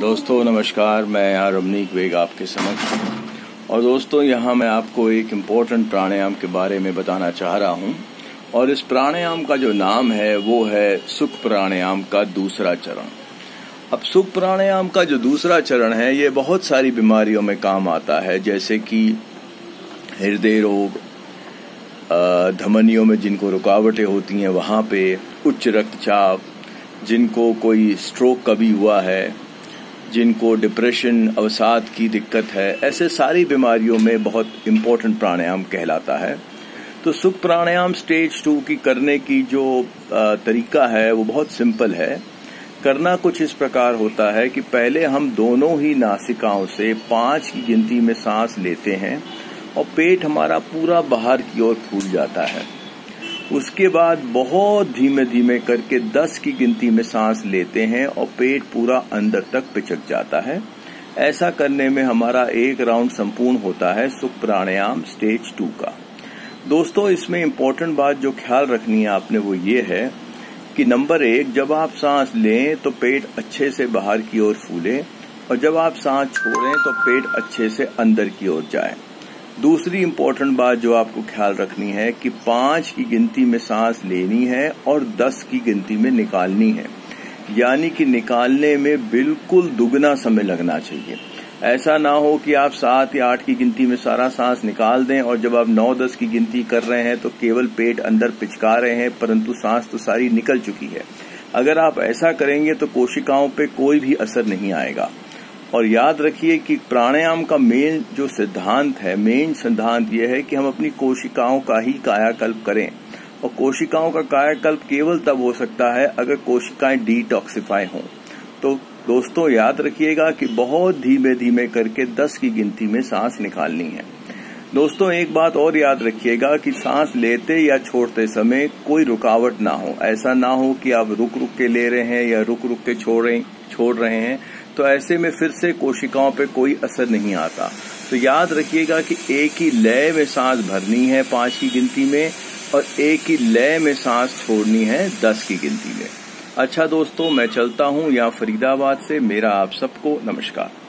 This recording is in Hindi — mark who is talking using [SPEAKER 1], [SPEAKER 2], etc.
[SPEAKER 1] दोस्तों, नमस्कार। मैं यहाँ रमनीक वेग आपके समक्ष। और दोस्तों, यहाँ मैं आपको एक इम्पोर्टेंट प्राणायाम के बारे में बताना चाह रहा हूँ। और इस प्राणायाम का जो नाम है, वो है सुख प्राणायाम का दूसरा चरण। अब सुख प्राणायाम का जो दूसरा चरण है, ये बहुत सारी बीमारियों में काम आता है, जैसे कि हृदय रोग धमनियों में जिनको रुकावटें होती हैं, वहाँ पे उच्च रक्तचाप, जिनको कोई स्ट्रोक कभी हुआ है जिनको डिप्रेशन अवसाद की दिक्कत है, ऐसे सारी बीमारियों में बहुत इम्पोर्टेंट प्राणायाम कहलाता है। तो सुख प्राणायाम स्टेज टू की करने की जो तरीका है, वो बहुत सिंपल है। करना कुछ इस प्रकार होता है कि पहले हम दोनों ही नासिकाओं से पाँच की गिनती में सांस लेते हैं और पेट हमारा पूरा बाहर की ओर फूल जाता है। उसके बाद बहुत धीमे धीमे करके दस की गिनती में सांस लेते हैं और पेट पूरा अंदर तक पिचक जाता है। ऐसा करने में हमारा एक राउंड संपूर्ण होता है सुख प्राणायाम स्टेज टू का। दोस्तों, इसमें इम्पोर्टेंट बात जो ख्याल रखनी है आपने वो ये है कि नंबर एक, जब आप सांस लें तो पेट अच्छे से बाहर की ओर फूले और जब आप सांस छोड़ें तो पेट अच्छे से अंदर की ओर जाए। दूसरी इम्पोर्टेंट बात जो आपको ख्याल रखनी है कि पाँच की गिनती में सांस लेनी है और दस की गिनती में निकालनी है। यानी कि निकालने में बिल्कुल दुगना समय लगना चाहिए। ऐसा ना हो कि आप सात या आठ की गिनती में सारा सांस निकाल दें और जब आप नौ, दस की गिनती कर रहे हैं तो केवल पेट अंदर पिचका रहे हैं, परंतु सांस तो सारी निकल चुकी है। अगर आप ऐसा करेंगे तो कोशिकाओं पे कोई भी असर नहीं आएगा। और याद रखिए कि प्राणायाम का मेन जो सिद्धांत है मेन सिद्धांत यह है कि हम अपनी कोशिकाओं का ही कायाकल्प करें। और कोशिकाओं का कायाकल्प केवल तब हो सकता है अगर कोशिकाएँ डिटॉक्सिफाई हों। तो दोस्तों, याद रखिएगा कि बहुत धीमे धीमे करके दस की गिनती में सांस निकालनी है। दोस्तों, एक बात और याद रखिएगा कि सांस लेते या छोड़ते समय कोई रुकावट ना हो। ऐसा ना हो कि आप रुक रुक के ले रहे हैं या रुक रुक के छोड़ रहे छोड़ रहे हैं। तो ऐसे में फिर से कोशिकाओं पे कोई असर नहीं आता। तो याद रखिएगा कि एक ही लय में सांस भरनी है पाँच की गिनती में और एक ही लय में सांस छोड़नी है दस की गिनती में। अच्छा दोस्तों, मैं चलता हूँ यहाँ फरीदाबाद से। मेरा आप सबको नमस्कार।